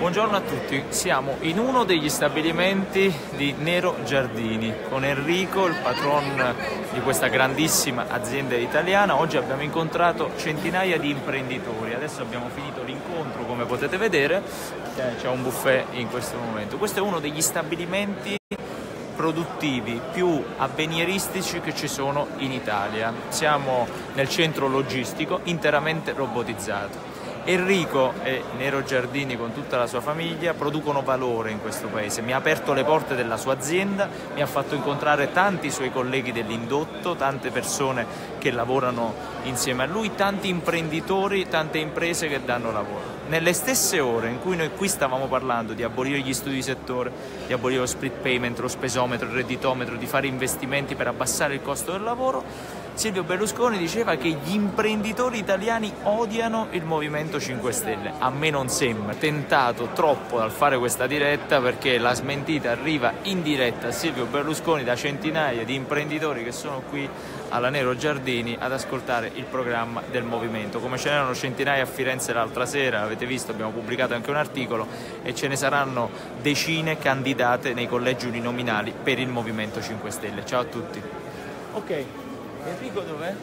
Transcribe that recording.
Buongiorno a tutti, siamo in uno degli stabilimenti di Nero Giardini con Enrico, il patron di questa grandissima azienda italiana. Oggi abbiamo incontrato centinaia di imprenditori, adesso abbiamo finito l'incontro come potete vedere, c'è un buffet in questo momento. Questo è uno degli stabilimenti produttivi più avvenieristici che ci sono in Italia. Siamo nel centro logistico interamente robotizzato. Enrico e Nero Giardini con tutta la sua famiglia producono valore in questo paese, mi ha aperto le porte della sua azienda, mi ha fatto incontrare tanti suoi colleghi dell'indotto, tante persone che lavorano insieme a lui, tanti imprenditori, tante imprese che danno lavoro. Nelle stesse ore in cui noi qui stavamo parlando di abolire gli studi di settore, di abolire lo split payment, lo spesometro, il redditometro, di fare investimenti per abbassare il costo del lavoro, Silvio Berlusconi diceva che gli imprenditori italiani odiano il Movimento 5 Stelle. A me non sembra tentato troppo dal fare questa diretta perché la smentita arriva in diretta a Silvio Berlusconi da centinaia di imprenditori che sono qui alla Nero Giardini ad ascoltare il programma del Movimento. Come ce n'erano centinaia a Firenze l'altra sera, avete visto, abbiamo pubblicato anche un articolo e ce ne saranno decine candidate nei collegi uninominali per il Movimento 5 Stelle. Ciao a tutti. Ok. Enrico dov'è?